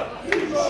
up.